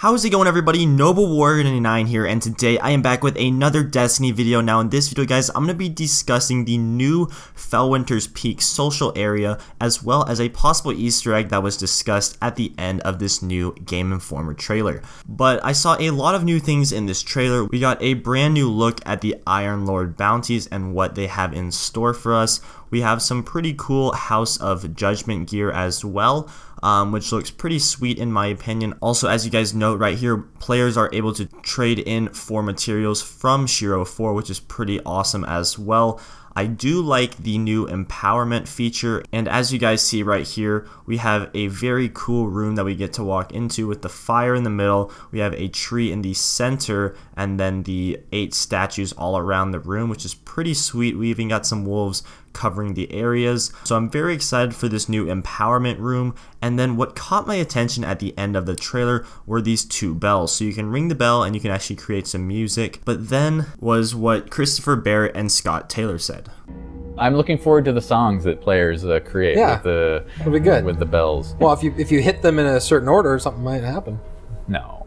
How's it going everybody? Noble Warrior 99 here and today I am back with another Destiny video. Now in this video guys, I'm going to be discussing the new Felwinter's Peak social area as well as a possible easter egg that was discussed at the end of this new Game Informer trailer. But I saw a lot of new things in this trailer. We got a brand new look at the Iron Lord bounties and what they have in store for us. We have some pretty cool House of Judgment gear as well um, which looks pretty sweet in my opinion. Also, as you guys note right here, players are able to trade in for materials from Shiro 4, which is pretty awesome as well. I do like the new empowerment feature and as you guys see right here we have a very cool room that we get to walk into with the fire in the middle we have a tree in the center and then the eight statues all around the room which is pretty sweet we even got some wolves covering the areas. So I'm very excited for this new empowerment room. And then what caught my attention at the end of the trailer were these two bells. So you can ring the bell and you can actually create some music. But then was what Christopher Barrett and Scott Taylor said. I'm looking forward to the songs that players uh, create Yeah, with the it'll be good. with the bells. Well, if you if you hit them in a certain order, something might happen. No.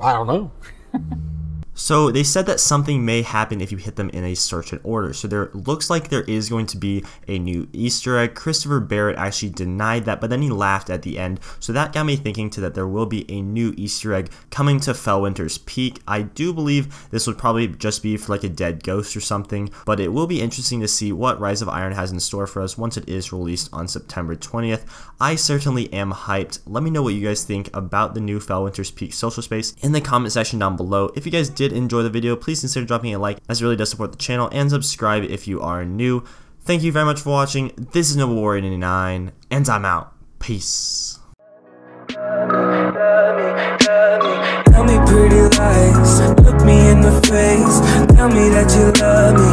I don't know. So they said that something may happen if you hit them in a certain order. So there looks like there is going to be a new Easter egg. Christopher Barrett actually denied that, but then he laughed at the end. So that got me thinking to that there will be a new Easter egg coming to Felwinter's Peak. I do believe this would probably just be for like a dead ghost or something, but it will be interesting to see what Rise of Iron has in store for us once it is released on September 20th. I certainly am hyped. Let me know what you guys think about the new Felwinter's Peak social space in the comment section down below. If you guys did did enjoy the video, please consider dropping a like as it really does support the channel and subscribe if you are new. Thank you very much for watching. This is Noble Warrior 99 and I'm out. Peace. Tell me pretty lies, look me in the face Tell me that you love me,